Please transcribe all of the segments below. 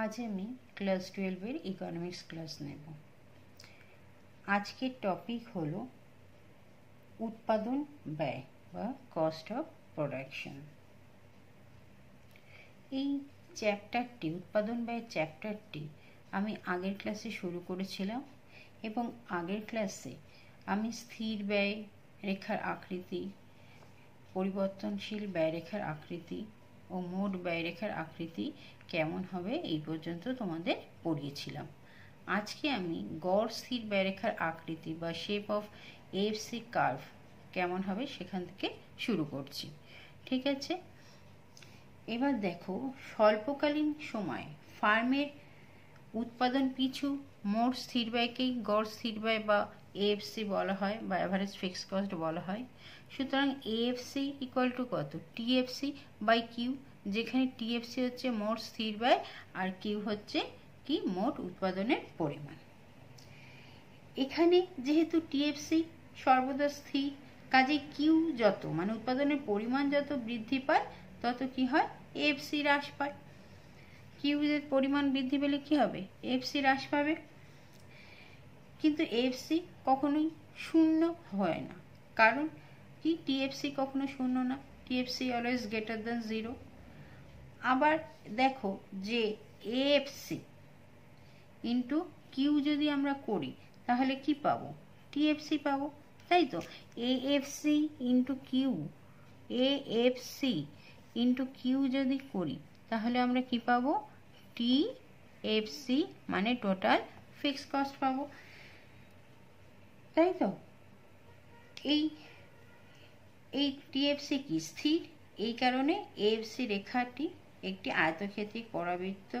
আজ আমি ক্লাস টুয়েলভের ইকোনমিক্স ক্লাস নেব। আজকের টপিক হলো উৎপাদন ব্যয় বা কস্ট অফ প্রোডাকশন এই চ্যাপ্টারটি উৎপাদন ব্যয় চ্যাপ্টারটি আমি আগের ক্লাসে শুরু করেছিলাম এবং আগের ক্লাসে আমি স্থির ব্যয় রেখার আকৃতি, পরিবর্তনশীল ব্যয় রেখার আকৃতি ও মোট ব্যয়রেখার আকৃতি কেমন হবে এই পর্যন্ত তোমাদের পড়িয়েছিলাম। আজকে আমি গড় স্থির ব্যয়রেখার আকৃতি বা শেপ অফ এফসি কার্ভ কেমন হবে সেখান থেকে শুরু করছি। ঠিক আছে? এবার দেখো, স্বল্পকালীন সময় ফার্মের উৎপাদন পিছু মোট স্থির ব্যয়কেই গড় স্থির ব্যয় বা এএফসি বলা হয় বা অ্যাভারেজ ফিক্সড কস্ট বলা হয়। সুতরাং এএফসি ইকুয়াল টু কত? টিএফসি বাই কিউ যেখানে টিএফসি হচ্ছে মোট স্থির ব্যয় আর কিউ হচ্ছে কি? মোট উৎপাদনের পরিমাণ। এখানে যেহেতু টিএফসি সর্বদা স্থির, কাজে কিউ যত মানে উৎপাদনের পরিমাণ যত বৃদ্ধি পায়, তত কি হয়? এফসি হ্রাস পায়। কিউজের পরিমাণ বৃদ্ধি পেলে কি হবে? এফসি হ্রাস পাবে। কিন্তু এফসি কখনোই শূন্য হয় না। কারণ কি? টিএফসি কখনো শূন্য না। TFC always greater than zero আবার দেখো যে এএফসি ইন্টু কিউ যদি আমরা করি, তাহলে কি পাবো? টিএফসি পাবো। তাই তো? AFC into Q AFC into Q যদি করি, তাহলে আমরা কি পাবো? টি এফ সি মানে টোটাল ফিক্সড কস্ট পাবো। তাই তো? এই এই টিএফসি কি? স্থির? এই কারণে এএফসি রেখাটি একটি আয়তক্ষেত্রিক পরাবৃত্ত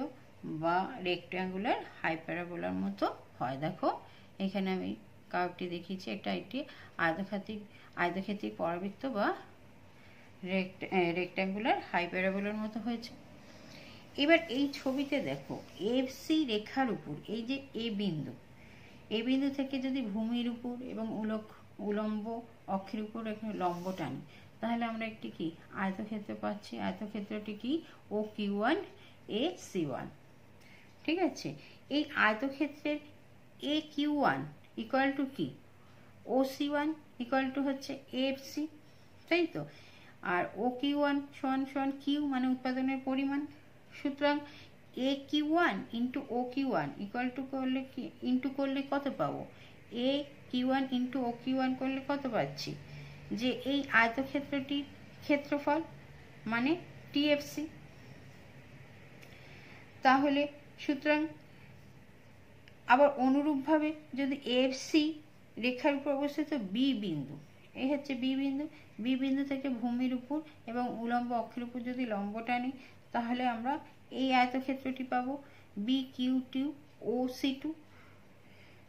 বা রেক্ট্যাঙ্গুলার হাইপ্যারাবোলার মতো হয়। দেখো, এখানে আমি কার্ভটি দেখিয়েছি এটা একটি আয়তক্ষেত্রিক আয়তক্ষেত্রিক পরাবৃত্ত বা রেক্ট্যাঙ্গুলার হাইপ্যারাবোলার মতো হয়েছে। এবার এই ছবিতে দেখো এফসি রেখার উপর এই যে এ বিন্দু এই বিন্দু থেকে যদি ভূমির উপর এবং উলক, উলম্ব অক্ষের উপর এখানে লম্ব টানি, তাহলে আমরা একটি কি? আয়তক্ষেত্র পাচ্ছি। আয়তক্ষেত্রটি কি? O Q one A C one ঠিক আছে? এই আয়তক্ষেত্রের A Q one equal to কি? O C one equal to হচ্ছে এফ সি তাই তো? আর ও কিউ ওয়ান সমান সমান কিউ মানে উৎপাদনের পরিমাণ। সুতরাং A Q one into O Q one equal to করলে কি ইন্টু করলে কত পাবো? A Q one into O Q one করলে কত পাচ্ছি? যে এই আয়তক্ষেত্রটির ক্ষেত্রফল মানে টিএফসি তাহলে সুতরাং আবার অনুরূপভাবে যদি এফসি রেখার উপর অবস্থিত বি বিন্দু, এই হচ্ছে বি বিন্দু বি বিন্দু থেকে ভূমির উপর এবং উলম্ব অক্ষের উপর যদি লম্ব টানি তাহলে আমরা এই আয়তক্ষেত্রটি পাবো B Q two O C two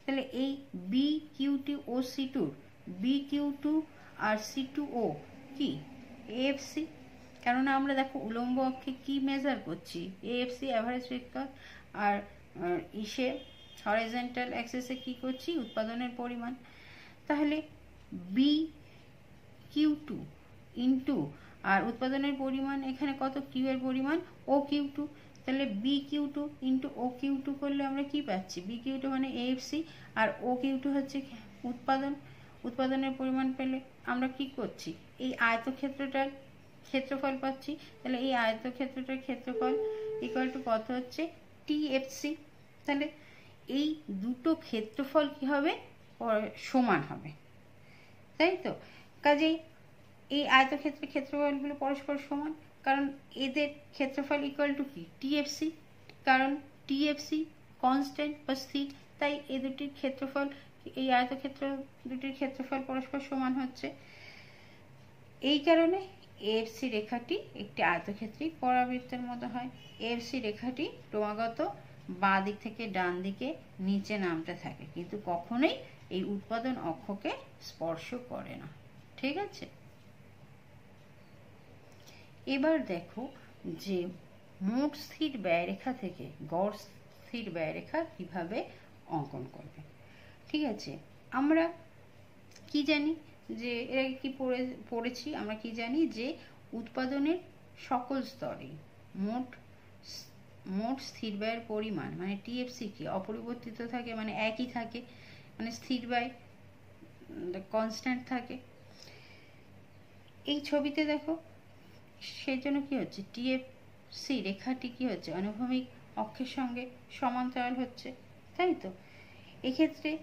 তাহলে এই B Q two O C টুর বি কিউ টু আর সি টু ও কি? এএফসি কেননা আমরা দেখো উলম্ব অক্ষে কি মেজার করছি? এএফসি অ্যাভারেজ ভেক্টর আর ইসে হরাইজেন্টাল অ্যাক্সেসে কি করছি? উৎপাদনের পরিমাণ। তাহলে বি কিউ টু ইন্টু আর উৎপাদনের পরিমাণ এখানে কত? কিউ এর পরিমাণ ও কিউ টু তাহলে B Q two into O Q two করলে আমরা কি পাচ্ছি? বি কিউ টু মানে এএফসি আর ও কিউ টু হচ্ছে উৎপাদন। উৎপাদনের পরিমাণ পেলে আমরা কি করছি? এই আয়তক্ষেত্রটার ক্ষেত্রফল পাচ্ছি। তাহলে এই আয়তক্ষেত্রটার ক্ষেত্রফল ইকুয়াল টু কত হচ্ছে? টিএফসি তাহলে এই দুটো ক্ষেত্রফল কি হবে? সমান হবে। তাই তো? কাজেই এই আয়তক্ষেত্রের ক্ষেত্রফলগুলো পরস্পর সমান, কারণ এদের ক্ষেত্রফল ইকুয়াল টু কি? টিএফসি কারণ টিএফসি কনস্ট্যান্ট বা স্থির, তাই এ দুটির ক্ষেত্রফল, এই আয়তক্ষেত্র দুটির ক্ষেত্রফল পরস্পর সমান হচ্ছে। এই কারণে এএফসি রেখাটি একটি আয়তক্ষেত্রিক পরাবৃত্তের মতো হয়। এএফসি রেখাটি ক্রমাগত বাঁ দিক থেকে ডান দিকে, নিচে নামতে থাকে, কিন্তু কখনোই এই উৎপাদন অক্ষকে স্পর্শ করে না। ঠিক আছে? এবার দেখো যে মোট স্থির ব্যয়রেখা থেকে গড় স্থির ব্যয়রেখা কীভাবে অঙ্কন করবে। ঠিক আছে? আমরা কি জানি যে, এর কি পড়ে, পড়েছি? আমরা কি জানি যে উৎপাদনের সকল স্তরে মোট মোট স্থির ব্যয়ের পরিমাণ মানে টিএফসি কি? অপরিবর্তিত থাকে মানে একই থাকে? মানে স্থির ব্যয় কনস্ট্যান্ট থাকে? এই ছবিতে দেখো সেজন্য কি হচ্ছে? টিএফসি রেখাটি কি হচ্ছে? অনুভূমিক অক্ষের সঙ্গে সমান্তরাল হচ্ছে, তাই তো? এক্ষেত্রে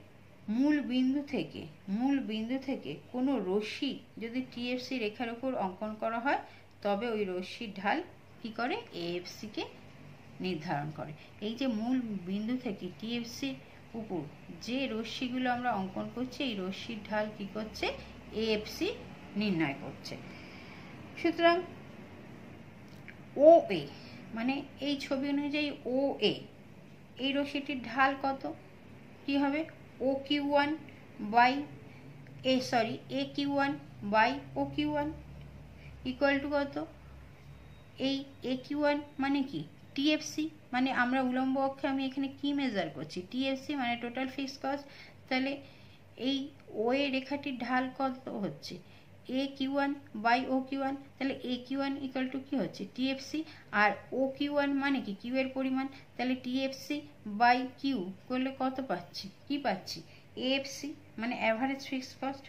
মূল বিন্দু থেকে, মূল বিন্দু থেকে কোনো রশ্মি যদি টিএফসি রেখার উপর অঙ্কন করা হয়, তবে ওই রশ্মির ঢাল কি করে? এএফসিকে নির্ধারণ করে। এই যে মূল বিন্দু থেকে টিএফসির উপর যে রশ্মিগুলো আমরা অঙ্কন করছি, এই রশ্মির ঢাল কি করছে? এএফসি নির্ণয় করছে। সুতরাং ও এ মানে এই ছবি অনুযায়ী ও এ এই রশ্মিটির ঢাল কত? কি হবে? O Q one by A sorry A Q one by O Q one equal to কত? এই এ কিউ ওয়ান মানে কি? টিএফসি মানে আমরা উলম্ব অক্ষে আমি এখানে কি মেজার করছি? টিএফসি মানে টোটাল ফিক্স কস্ট তাহলে এই ও এ রেখাটির ঢাল কত হচ্ছে? A Q one by O Q one তাহলে A Q one equal to কী হচ্ছে? টিএফসি আর ও কিউ ওয়ান মানে কি? কিউ এর পরিমাণ, তাহলে টিএফসি বাই কিউ করলে কত পাচ্ছি? কি পাচ্ছি? এএফসি মানে অ্যাভারেজ ফিক্সড কস্ট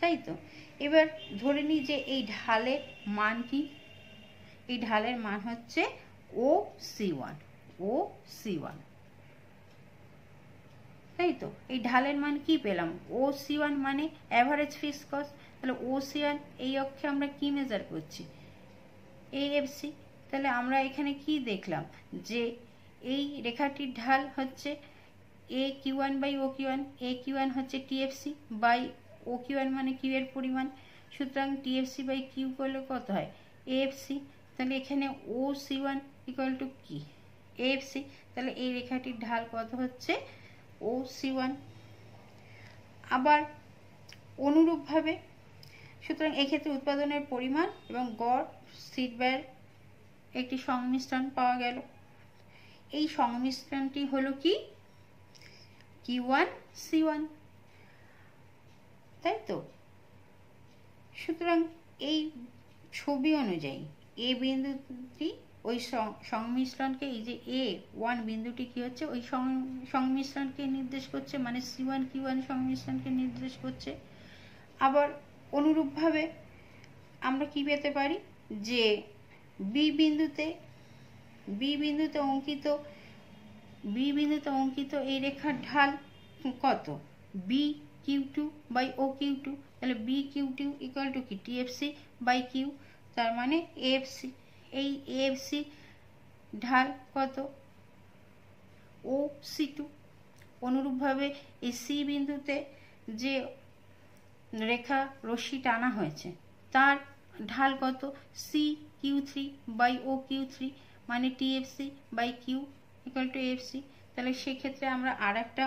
তাই তো? এবার ধরে নিই যে এই ঢালের মান কি? এই ঢালের মান হচ্ছে O C one O C one তাই তো? এই ঢালের মান কি পেলাম? ও সি ওয়ান মানে অ্যাভারেজ ফিক্স কস্ট তাহলে ও সি ওয়ান এই অক্ষে আমরা কি মেজার করছি? এএফসি তাহলে আমরা এখানে কি দেখলাম? যে এই রেখাটির ঢাল হচ্ছে A Q one by O Q one A Q one হচ্ছে TFC by O Q one মানে কিউ এর পরিমাণ। সুতরাং টিএফসি বাই কিউ করলে কত হয়? এএফসি তাহলে এখানে O C one equal to কি? এএফসি তাহলে এই রেখাটির ঢাল কত হচ্ছে? ও সি ওয়ান আবার অনুরূপভাবে সুতরাং এক্ষেত্রে উৎপাদনের পরিমাণ এবং গড় স্থির ব্যয়ের একটি সংমিশ্রণ পাওয়া গেল। এই সংমিশ্রণটি হলো কি? কি ওয়ান সি ওয়ান তাই তো? সুতরাং এই ছবি অনুযায়ী এ বিন্দুটি ওই সংমিশ্রণকে এই যে এ ওয়ান বিন্দুটি কি হচ্ছে? ওই সংমিশ্রণকে নির্দেশ করছে মানে সি ওয়ান কি ওয়ান সংমিশ্রণকে নির্দেশ করছে। আবার অনুরূপভাবে আমরা কি পেতে পারি? যে বি বিন্দুতে বি বিন্দুতে অঙ্কিত বি বিন্দুতে অঙ্কিত এই রেখার ঢাল কত? B Q two by O Q two তাহলে B Q two equal to কি? টিএফসি বাই কিউ তার মানে এএফসি এই এএফসি ঢাল কত? ও সি টু অনুরূপভাবে এই সি বিন্দুতে যে রেখা রশ্মি টানা হয়েছে। তার ঢাল কত C Q three by O Q three মানে TFC by Q equal to FC তাহলে সেক্ষেত্রে আমরা আর একটা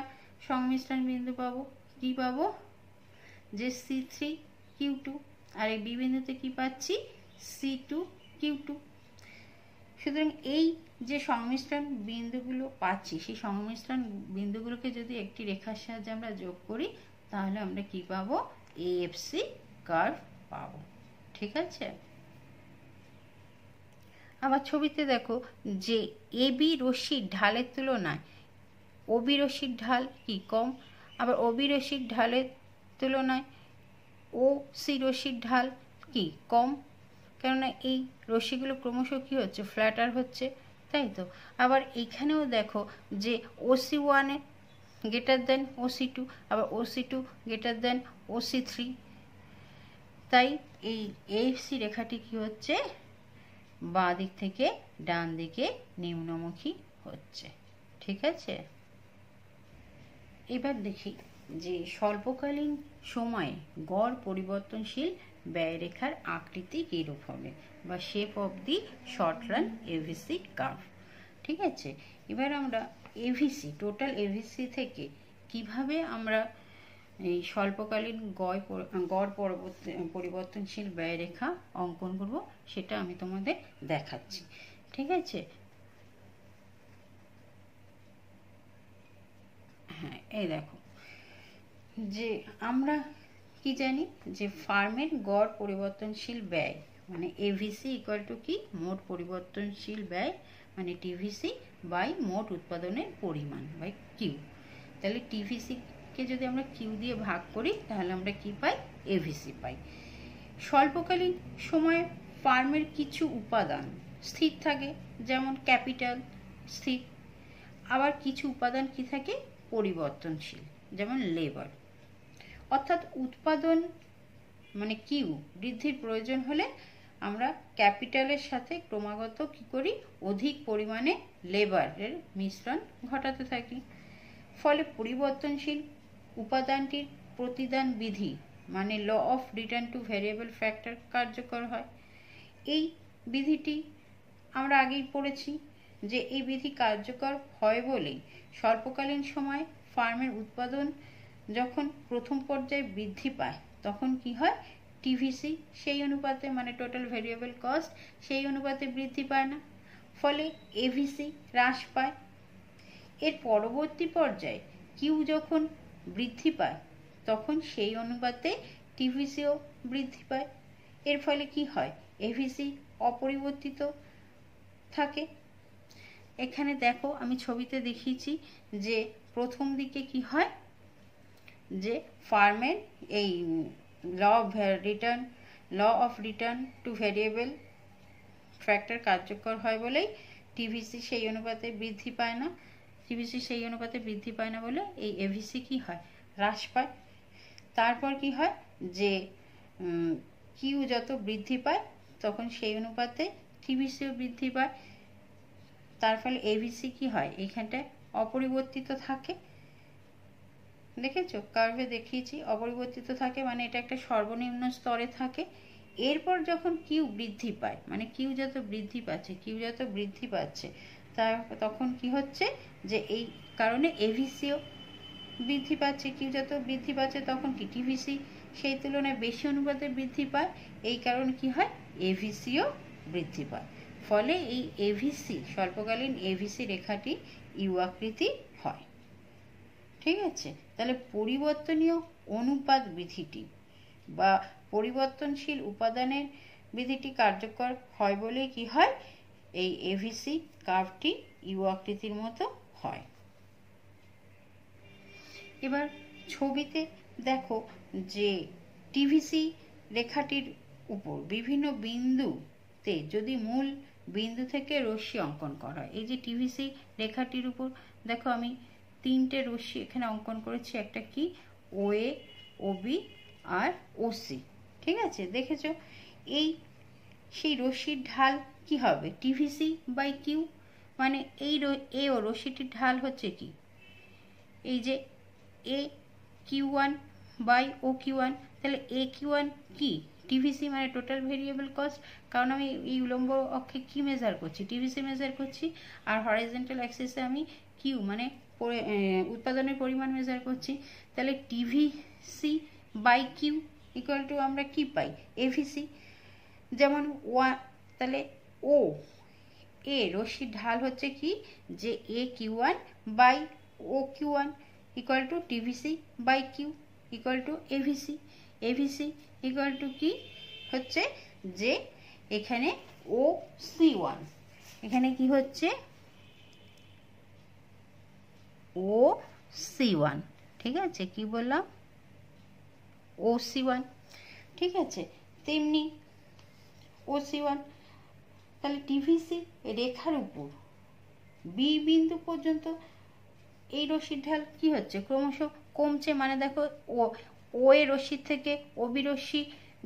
সংমিশ্রণ বিন্দু পাবো। কি পাবো? যে সি থ্রি কিউ টু আর এই বি বিন্দুতে কি পাচ্ছি? সি টু কিউ টু সুতরাং এই যে সংমিশ্রণ বিন্দুগুলো পাচ্ছি, সেই সংমিশ্রণ বিন্দুগুলোকে যদি একটি রেখার সাহায্যে আমরা যোগ করি, তাহলে আমরা কি পাবো? এএফসি কার্ভ পাবো, ঠিক আছে? আবার ছবিতে দেখো যে এ বি রশ্মির ঢালের তুলনায় ওবি রশ্মির ঢাল কি কম? আবার ওবি রশ্মির ঢালের তুলনায় ও সি রশ্মির ঢাল কি কম? কেননা এই রশ্মিগুলো ক্রমশ কী হচ্ছে ফ্ল্যাটার হচ্ছে, তাই তো? আবার এইখানেও দেখো যে ওসি ওয়ানে গ্রেটার দেন ওসি টু আবার OC two greater than OC three তাই এই এফসি রেখাটি কি হচ্ছে? বাঁ দিক থেকে ডান দিকে নিম্নমুখী হচ্ছে। ঠিক আছে? এবার দেখি যে স্বল্পকালীন সময়ে গড় পরিবর্তনশীল ব্যয়রেখার আকৃতি কীরূপ হবে? বা shape of the short run AVC curve ঠিক আছে? এবার আমরা এভিসি টোটাল এভিসি থেকে কীভাবে আমরা এই স্বল্পকালীন গয় গড় পরবর্তী, পরিবর্তনশীল ব্যয়রেখা অঙ্কন করব, সেটা আমি তোমাদের দেখাচ্ছি। ঠিক আছে? হ্যাঁ এই দেখো। যে আমরা কি জানি? যে ফার্মের গড় পরিবর্তনশীল ব্যয় মানে এভিসি ইকুয়াল টু কি? মোট পরিবর্তনশীল ব্যয় মানে টিভিসি বাই মোট উৎপাদনের পরিমাণ বাই কিউ তাহলে টিভিসিকে যদি আমরা কিউ দিয়ে ভাগ করি, তাহলে আমরা কি পাই? এভিসি পাই। স্বল্পকালীন সময়ে ফার্মের কিছু উপাদান স্থির থাকে, যেমন ক্যাপিটাল স্থির। আবার কিছু উপাদান কি থাকে? পরিবর্তনশীল, যেমন লেবার। অর্থাৎ উৎপাদন মানে কিউ বৃদ্ধির প্রয়োজন হলে আমরা ক্যাপিটালের সাথে ক্রমাগত কি করি? অধিক পরিমাণে লেবারের মিশ্রণ ঘটাতে থাকি। ফলে পরিবর্তনশীল উপাদানটির প্রতিদান বিধি মানে law of return to variable factor কার্যকর হয়। এই বিধিটি আমরা আগেই পড়েছি যে এই বিধি কার্যকর হয় বলেই স্বল্পকালীন সময় ফার্মের উৎপাদন যখন প্রথম পর্যায়ে বৃদ্ধি পায়, তখন কি হয়? টিভিসি সেই অনুপাতে মানে টোটাল ভেরিয়েবল কস্ট সেই অনুপাতে বৃদ্ধি পায় না। ফলে এভিসি হ্রাস পায়। এর পরবর্তী পর্যায়ে কিউ যখন বৃদ্ধি পায়, তখন সেই অনুপাতে টিভিসিও বৃদ্ধি পায়। এর ফলে কি হয়? এভিসি অপরিবর্তিত থাকে। এখানে দেখো, আমি ছবিতে দেখিয়েছি যে প্রথম দিকে কি হয়? যে ফার্মের এই law of return law of return to variable factor কার্যকর হয় বলেই টিভিসি সেই অনুপাতে বৃদ্ধি পায় না। টিভিসি সেই অনুপাতে বৃদ্ধি পায় না বলে এই এভিসি কি হয়? হ্রাস পায়। তারপর কি হয়? যে কিউ যত বৃদ্ধি পায়, তখন সেই অনুপাতে টিভিসিও বৃদ্ধি পায়। তার ফলে এভিসি কি হয়? এইখানটায় অপরিবর্তিত থাকে। দেখেছ? কার্ভে দেখিয়েছি, অপরিবর্তিত থাকে মানে এটা একটা সর্বনিম্ন স্তরে থাকে। এরপর যখন কিউ বৃদ্ধি পায় মানে কিউ যত বৃদ্ধি পাচ্ছে কিউ যত বৃদ্ধি পাচ্ছে তা তখন কি হচ্ছে? যে এই কারণে এভিসিও বৃদ্ধি পাচ্ছে। কিউ যত বৃদ্ধি পাচ্ছে, তখন কি টিভিসি সেই তুলনায় বেশি অনুপাতে বৃদ্ধি পায়। এই কারণে কি হয়? এভিসিও বৃদ্ধি পায়। ফলে এই এভিসি স্বল্পকালীন এভিসি রেখাটি ইউ আকৃতি ঠিক আছে? তাহলে পরিবর্তনীয় অনুপাত বিধিটি বা পরিবর্তনশীল উপাদানের বিধিটি কার্যকর হয় বলে কি হয়? এই এভিসি কার্ভটি ইউ আকৃতির মতো হয়। এবার ছবিতে দেখো যে টিভিসি রেখাটির উপর বিভিন্ন বিন্দুতে যদি মূল বিন্দু থেকে রশ্মি অঙ্কন করা হয়, এই যে টিভিসি রেখাটির উপর, দেখো আমি তিনটে রশ্মি এখানে অঙ্কন করেছি, একটা কি? ও এ ও বি আর ও সি ঠিক আছে? দেখেছ? এই, সেই রশ্মির ঢাল কি হবে? টিভিসি বাই কিউ মানে এই এ ও রশ্মিটির ঢাল হচ্ছে কি? এই যে A Q one by O Q one তাহলে এ কিউ ওয়ান কি? টিভিসি মানে টোটাল ভেরিয়েবল কস্ট কারণ আমি এই উলম্ব অক্ষে কি মেজার করছি? টিভিসি মেজার করছি, আর হরাইজেন্টাল অ্যাক্সিসে আমি কিউ মানে উৎপাদনের পরিমাণ মেজার করছি, তাহলে TVC by Q equal to আমরা কি পাই? এভিসি যেমন ওয়া, তাহলে ও এ রশ্মির ঢাল হচ্ছে কি? যে A Q one by O Q one equal to TVC by Q equal to AVC AVC equal to কি? হচ্ছে যে এখানে ও সি ওয়ান এখানে কি হচ্ছে? ও সি ওয়ান ঠিক আছে? কি বললাম? ও সি ওয়ান ঠিক আছে? তেমনি ও সি ওয়ান তাহলে টিভিসি রেখার উপর বি বিন্দু পর্যন্ত এই রশ্মির ঢাল কি হচ্ছে? ক্রমশ কমছে মানে দেখো, ও ও এ রশ্মির থেকে ওবি রশ্মি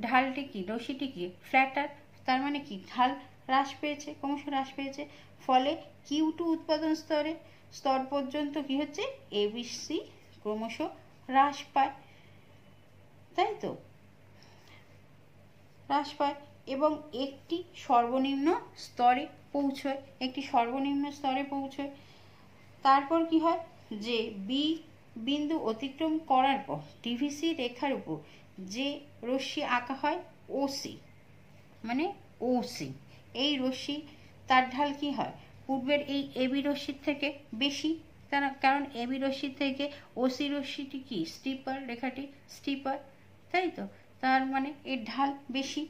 ঢালটি কি? রশ্মিটি কি? ফ্ল্যাটার তার মানে কি? ঢাল হ্রাস পেয়েছে, ক্রমশ হ্রাস পেয়েছে। ফলে কিউ টু উৎপাদন স্তরে স্তর পর্যন্ত কি হচ্ছে? এবিসি ক্রমশ হ্রাস পায়। তাই তো? হ্রাস পায় এবং একটি সর্বনিম্ন স্তরে পৌঁছয়, একটি সর্বনিম্ন স্তরে পৌঁছয়। তারপর কি হয়? যে বি বিন্দু অতিক্রম করার পর টিভিসি রেখার উপর যে রশ্মি আঁকা হয় ওসি মানে ওসি এই রশ্মি তার ঢাল কি হয়? পূর্বের এই এবি রশ্মির থেকে বেশি কারণ এবি রশ্মির থেকে ওসি রশ্মিটি কি? স্টিপার রেখাটি স্টিপার, তাই তো? তার মানে এর ঢাল বেশি।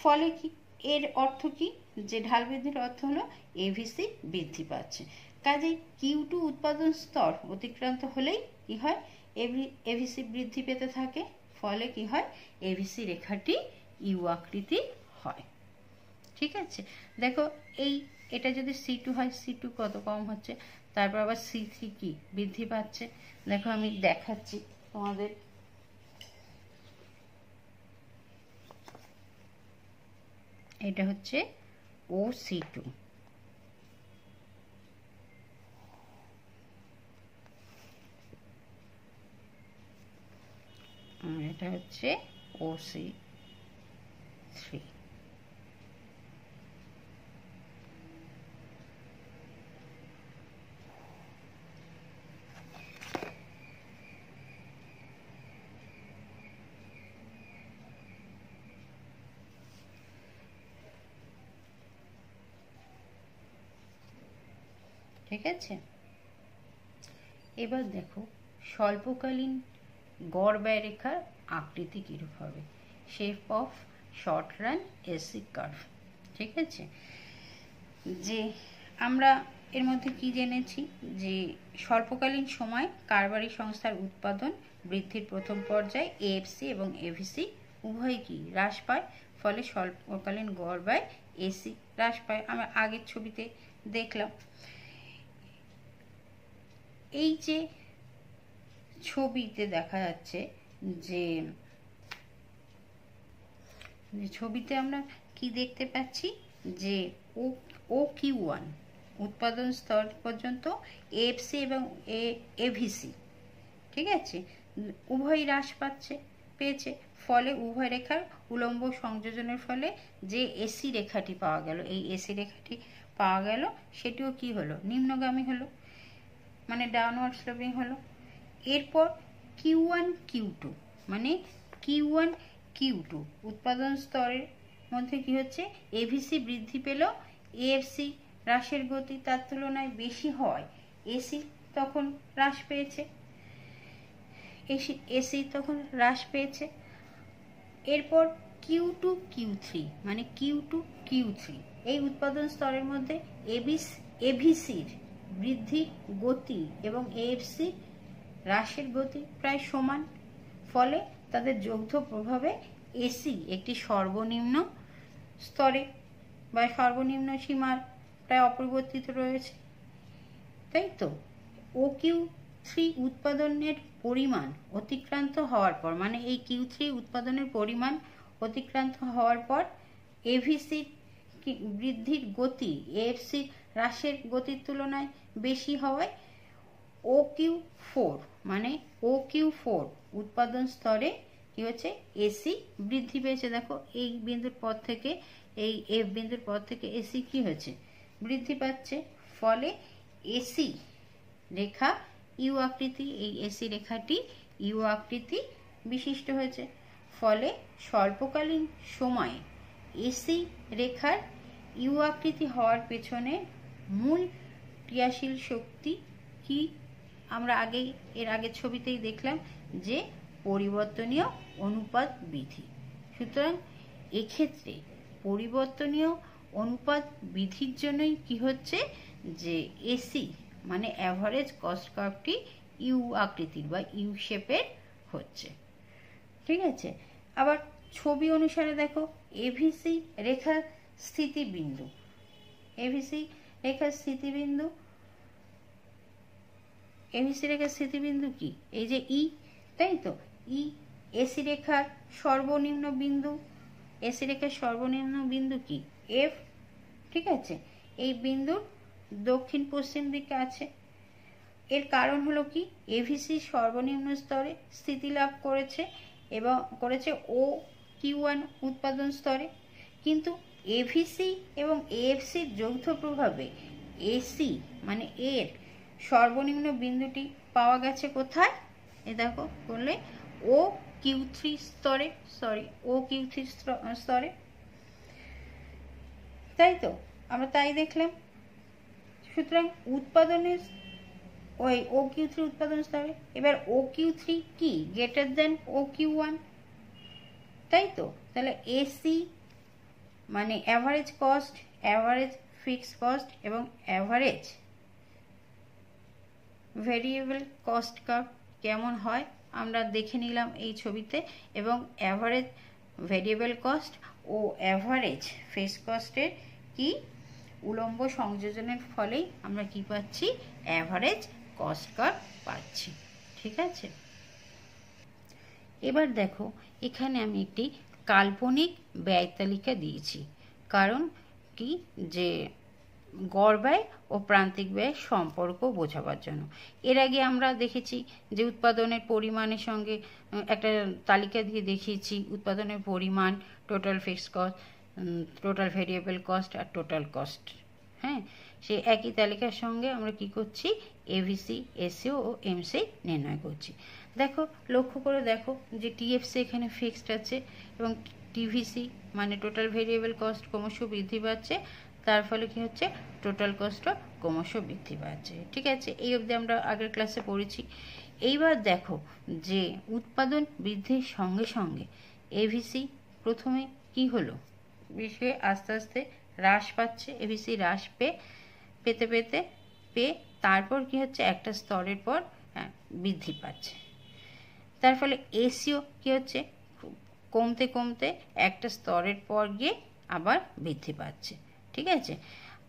ফলে কি? এর অর্থ কি? যে ঢাল বৃদ্ধির অর্থ হলো এভিসি বৃদ্ধি পাচ্ছে। কাজেই কিউ টু উৎপাদন স্তর অতিক্রান্ত হলেই কি হয়? এভিসি বৃদ্ধি পেতে থাকে, ফলে কি হয়? এভিসি রেখাটি ইউ আকৃতি হয়। ঠিক আছে? দেখো, এই এটা যদি সি টু হয় সি টু কত কম হচ্ছে? তারপর আবার সি থ্রি কি? বৃদ্ধি পাচ্ছে। দেখো আমি দেখাচ্ছি তোমাদের। এটা হচ্ছে ও সি টু এটা হচ্ছে ও সি থ্রি ঠিক আছে? এবার দেখো, স্বল্পকালীন গড় ব্যয় রেখার আকৃতি কীরূপ হবে? Shape of short run AC curve ঠিক আছে? যে আমরা এর মধ্যে কি জেনেছি? যে স্বল্পকালীন সময় কারবারি সংস্থার উৎপাদন বৃদ্ধির প্রথম পর্যায়ে এএফসি এবং এভিসি উভয় কি হ্রাস পায়? ফলে স্বল্পকালীন গড় ব্যয় এসি হ্রাস পায়। আমরা আগের ছবিতে দেখলাম। এই যে ছবিতে দেখা যাচ্ছে যে ছবিতে আমরা কি দেখতে পাচ্ছি? যে ও ও কিউ ওয়ান উৎপাদন স্তর পর্যন্ত এফসি এবং এ, এভিসি, ঠিক আছে? উভয় হ্রাস পাচ্ছে, পেয়েছে। ফলে উভয় রেখার উলম্ব সংযোজনের ফলে যে এসি রেখাটি পাওয়া গেল, এই এসি রেখাটি পাওয়া গেল, সেটিও কি হলো? নিম্নগামী হলো। মানে ডাউনওয়ার্ড স্লোপিং হলো। এরপর কিউ ওয়ান কিউ টু মানে কিউ ওয়ান কিউ টু উৎপাদন স্তরের মধ্যে কি হচ্ছে? এভিসি বৃদ্ধি পেল। এএফসি হ্রাসের গতি তার তুলনায় বেশি হয়। এসি তখন হ্রাস পেয়েছে। এসি এসি তখন হ্রাস পেয়েছে। এরপর কিউ টু কিউ থ্রি মানে কিউ টু কিউ থ্রি এই উৎপাদন স্তরের মধ্যে এবিস এভিসির বৃদ্ধি, গতি এবং এএফসি হ্রাসের গতি প্রায় সমান। ফলে তাদের যৌথ প্রভাবে এসি একটি সর্বনিম্ন স্তরে বা সর্বনিম্ন সীমার প্রায় অপরিবর্তিত রয়েছে। তাই তো? ও কিউ থ্রি উৎপাদনের পরিমাণ অতিক্রান্ত হওয়ার পর মানে এই কিউ থ্রি উৎপাদনের পরিমাণ অতিক্রান্ত হওয়ার পর এভিসির বৃদ্ধির গতি এএফসি হ্রাসের গতির তুলনায় বেশি হওয়ায় ও কিউ ফোর মানে ও কিউ ফোর উৎপাদন স্তরে কি হচ্ছে? এসি বৃদ্ধি পেয়েছে। দেখো, এই বিন্দুর পর থেকে, এই এফ বিন্দুর পর থেকে এসি কি হয়েছে বৃদ্ধি পাচ্ছে। ফলে এসি রেখা ইউ আকৃতি, এই এসি রেখাটি ইউ আকৃতি বিশিষ্ট হয়েছে। ফলে স্বল্পকালীন সময়ে এসি রেখার ইউ আকৃতি হওয়ার পেছনে মূল ক্রিয়াশীল শক্তি কি? আমরা আগেই এর আগের ছবিতেই দেখলাম যে পরিবর্তনীয় অনুপাত বিধি। সুতরাং এক্ষেত্রে পরিবর্তনীয় অনুপাত বিধির জন্যই কি হচ্ছে? যে এসি মানে অ্যাভারেজ কস্ট কার্ভটি ইউ আকৃতির বা ইউ শেপের হচ্ছে। ঠিক আছে? আবার ছবি অনুসারে দেখো এভিসি রেখার স্থিতিবিন্দু। এভিসি রেখার স্থিতিবিন্দু এভিসি রেখার স্থিতিবিন্দু কি এই যে ই তাই তো ই এসি রেখার সর্বনিম্ন বিন্দু এসি রেখার সর্বনিম্ন বিন্দু কি এফ ঠিক আছে এই বিন্দুর দক্ষিণ পশ্চিম দিকে আছে এর কারণ হলো কি? এভিসি সর্বনিম্ন স্তরে স্থিতি লাভ করেছে এবং করেছে ও কিউ ওয়ান উৎপাদন স্তরে। কিন্তু এভিসি এবং এএফসির যৌথ প্রভাবে এসি মানে এর সর্বনিম্ন বিন্দুটি পাওয়া গেছে কোথায়? এ দেখো করলে ও কিউ থ্রি স্তরে সরি ও কিউ থ্রি স্তরে তাই তো, আমরা তাই দেখলাম। সুতরাং উৎপাদনের, ওই ও কিউ থ্রি উৎপাদন স্তরে, এবার ও কিউ থ্রি কি? Greater than O Q one তাই তো, তাহলে এসি মানে average cost average fix cost এবং অ্যাভারেজ ভেরিয়েবল কস্ট কার্ভ কেমন হয় আমরা দেখে নিলাম এই ছবিতে এবং অ্যাভারেজ ভেরিয়েবল কস্ট ও অ্যাভারেজ ফেস কস্টের কি উলম্ব সংযোজনের ফলেই আমরা কি পাচ্ছি? অ্যাভারেজ কস্ট কার্ভ পাচ্ছি। ঠিক আছে? এবার দেখো, এখানে আমি একটি কাল্পনিক ব্যয় তালিকা দিয়েছি। কারণ কি? যে গড় ব্যয় ও প্রান্তিক ব্যয় সম্পর্ক বোঝাবার জন্য। এর আগে আমরা দেখেছি যে উৎপাদনের পরিমাণের সঙ্গে একটা তালিকা দিয়ে দেখিয়েছি, উৎপাদনের পরিমাণ total fixed cost total variable cost আর টোটাল কস্ট হ্যাঁ? সেই একই তালিকার সঙ্গে আমরা কি করছি? এভিসি এসিও ও এমসি নির্ণয় করছি। দেখো লক্ষ্য করে দেখো যে টিএফসি এখানে ফিক্সড আছে এবং টিভিসি মানে টোটাল ভেরিয়েবল কস্ট ক্রমশ বৃদ্ধি পাচ্ছে তার ফলে কি হচ্ছে? টোটাল কস্টও ক্রমশ বৃদ্ধি পাচ্ছে। ঠিক আছে? এই অবধি আমরা আগের ক্লাসে পড়েছি। এইবার দেখো যে উৎপাদন বৃদ্ধির সঙ্গে সঙ্গে এভিসি প্রথমে কি হলো? বিষয়ে আস্তে আস্তে হ্রাস পাচ্ছে এভিসি হ্রাস পেয়ে পেতে পেতে পেয়ে তারপর কি হচ্ছে? একটা স্তরের পর হ্যাঁ, বৃদ্ধি পাচ্ছে। তার ফলে এসিও কি হচ্ছে? কমতে কমতে একটা স্তরের পর গিয়ে আবার বৃদ্ধি পাচ্ছে। ঠিক আছে?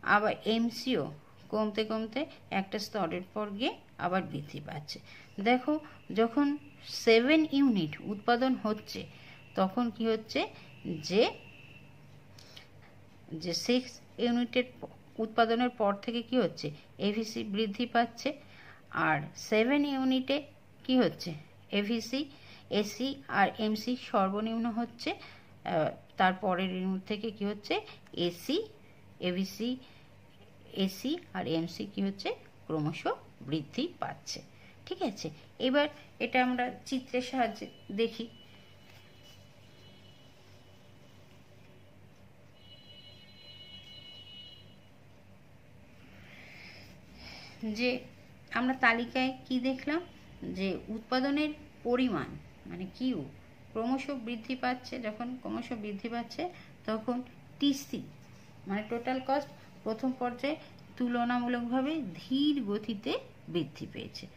আবার এমসিও কমতে কমতে একটা স্তরের পর গিয়ে আবার বৃদ্ধি পাচ্ছে। দেখো, যখন সেভেন ইউনিট উৎপাদন হচ্ছে, তখন কি হচ্ছে যে যে সিক্স ইউনিটের উৎপাদনের পর থেকে কি হচ্ছে? এভিসি বৃদ্ধি পাচ্ছে। আর সেভেন ইউনিটে কি হচ্ছে? এভিসি এসি আর এমসি সর্বনিম্ন হচ্ছে তারপরের থেকে কি হচ্ছে? এসি এভিসি এসি আর এমসি কি হচ্ছে? ক্রমশ বৃদ্ধি পাচ্ছে। ঠিক আছে? এবার এটা আমরা চিত্রের সাহায্যে দেখি। যে আমরা তালিকায় কি দেখলাম? যে উৎপাদনের পরিমাণ মানে কিউ ক্রমশ বৃদ্ধি পাচ্ছে, যখন ক্রমশ বৃদ্ধি পাচ্ছে, তখন টিসি মানে টোটাল কস্ট প্রথম পর্যায়ে তুলনামূলকভাবে ধীর গতিতে বৃদ্ধি পেয়েছে।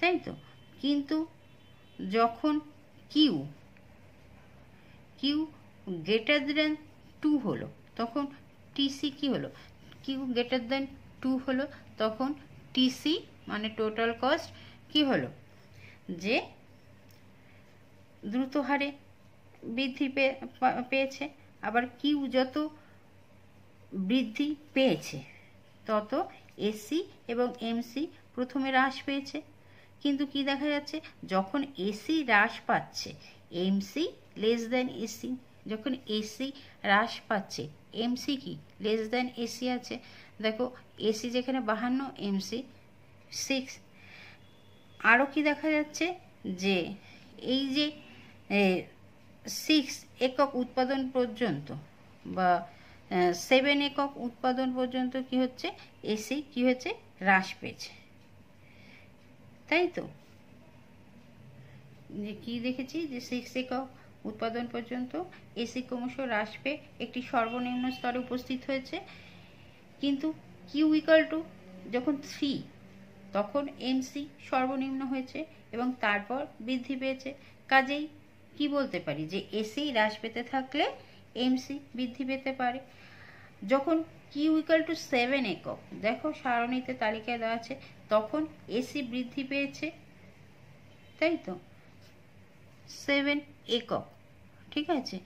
তাই তো? কিন্তু যখন Q Q greater than two হলো, তখন টিসি কি হলো? কিউ গ্রেটার দেন টু হলো, তখন টিসি মানে টোটাল কস্ট কি হলো? যে দ্রুত হারে বৃদ্ধি পেয়েছে, আবার কিউ যত বৃদ্ধি পেয়েছে, তত এসি এবং এমসি প্রথমে হ্রাস পেয়েছে। কিন্তু কি দেখা যাচ্ছে? যখন এসি হ্রাস পাচ্ছে, এমসি লেস দেন এসি, যখন এসি হ্রাস পাচ্ছে, এমসি কি? লেস দেন এসি আছে। দেখো, এসি যেখানে বাহান্ন, এমসি সিক্স আরও কি দেখা যাচ্ছে? যে এই যে সিক্স একক উৎপাদন পর্যন্ত বা সেভেন একক উৎপাদন পর্যন্ত কি হচ্ছে? এসি কি হচ্ছে? হ্রাস পেয়েছে। তাই তো? যে কি দেখেছি? যে সিক্স একক উৎপাদন পর্যন্ত এসি ক্রমশ হ্রাস পেয়ে একটি সর্বনিম্ন স্তরে উপস্থিত হয়েছে। কিন্তু কিউ ইকাল টু যখন থ্রি তখন এমসি সর্বনিম্ন হয়েছে এবং তারপর বৃদ্ধি পেয়েছে। কাজেই কি বলতে পারি যে এসি হ্রাস পেতে থাকলে এমসি বৃদ্ধি পেতে পারে। যখন কিউ ইকাল টু সেভেন একক, দেখো সারণীতে তালিকায় দেওয়া আছে, তখন এসি বৃদ্ধি পেয়েছে, তাই তো? সেভেন একক, ঠিক আছে?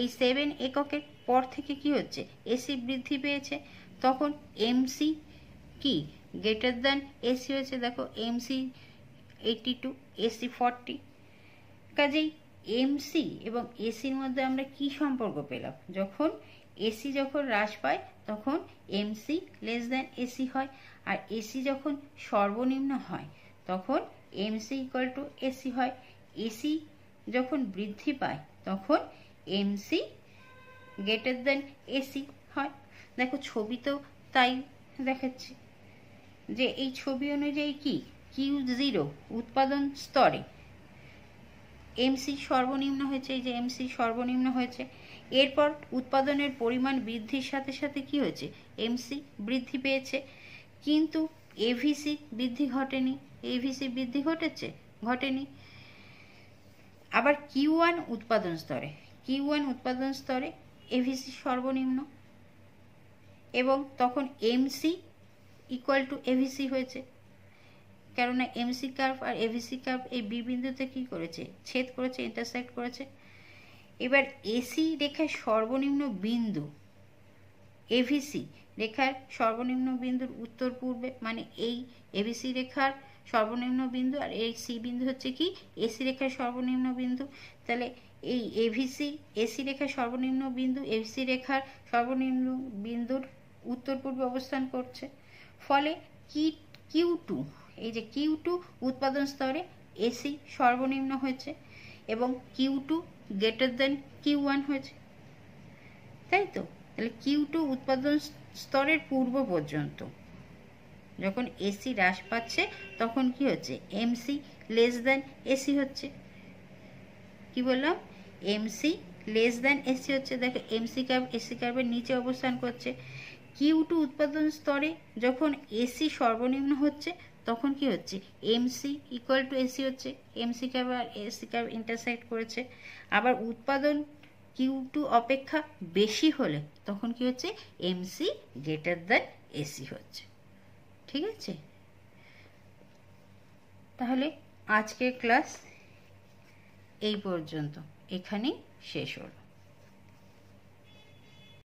এই সেভেন এককের পর থেকে কি হচ্ছে? এসি বৃদ্ধি পেয়েছে, তখন এমসি কি? গ্রেটার দ্যান এসি হয়েছে দেখো MC eighty two AC forty কাজেই এমসি এবং এসির মধ্যে আমরা কি সম্পর্ক পেলাম? যখন এসি যখন হ্রাস পায়, তখন এমসি লেস দ্যান এসি হয়। আর এসি যখন সর্বনিম্ন হয়, তখন এমসি ইকুয়াল টু এসি হয়। এসি যখন বৃদ্ধি পায়, তখন এমসি গ্রেটার দ্যান এসি হয়। দেখো ছবিতেও তাই দেখাচ্ছি। যে এই ছবি অনুযায়ী কি? কিউ জিরো উৎপাদন স্তরে। এমসি সর্বনিম্ন হয়েছে, এই যে এমসি সর্বনিম্ন হয়েছে। এরপর উৎপাদনের পরিমাণ বৃদ্ধির সাথে সাথে কি হয়েছে? এমসি বৃদ্ধি পেয়েছে। কিন্তু এভিসি বৃদ্ধি ঘটেনি। এভিসি বৃদ্ধি ঘটেছে? ঘটেনি। আবার কিউ ওয়ান উৎপাদন স্তরে। কিউ ওয়ান উৎপাদন স্তরে এভিসি সর্বনিম্ন। এবং তখন এমসি ইকুয়াল টু এভিসি হয়েছে। কেননা এমসি কার্ভ আর এভিসি কার্ভ এই বি বিন্দুতে কী করেছে? ছেদ করেছে ইন্টারসেক্ট করেছে। এবার এসি রেখার সর্বনিম্ন বিন্দু এভিসি রেখার সর্বনিম্ন বিন্দুর উত্তর পূর্বে মানে এই এভিসি রেখার সর্বনিম্ন বিন্দু আর এই সি বিন্দু হচ্ছে কি? এসি রেখার সর্বনিম্ন বিন্দু। তাহলে এই এভিসি এসি রেখার সর্বনিম্ন বিন্দু এভিসি রেখার সর্বনিম্ন বিন্দুর উত্তর পূর্বে অবস্থান করছে। ফলে কি কিউ টু এই যে কিউ টু উৎপাদন স্তরে এসি সর্বনিম্ন হয়েছে এবং Q two greater than Q one হয়েছে। তাই তো? তাহলে কিউ টু উৎপাদন স্তরের পূর্ব পর্যন্ত যখন এসি হ্রাস পাচ্ছে, তখন কি হচ্ছে? এমসি লেস দেন এসি হচ্ছে। কি বললাম? এমসি লেস দেন এসি হচ্ছে। দেখো, এমসি কার্ভ এসি কার্ভের নিচে অবস্থান করছে। কিউ টু উৎপাদন স্তরে যখন এসি সর্বনিম্ন হচ্ছে, তখন কি হচ্ছে? এমসি ইকুয়াল টু এসি হচ্ছে। এমসি কার্ভ আর এসি কার্ভ ইন্টারসেক্ট করেছে। আবার উৎপাদন কিউ টু অপেক্ষা বেশি হলে, তখন কি হচ্ছে? এমসি গ্রেটার দ্যান এসি হচ্ছে। ঠিক আছে? তাহলে আজকের ক্লাস এই পর্যন্ত। এখানেই শেষ হলো।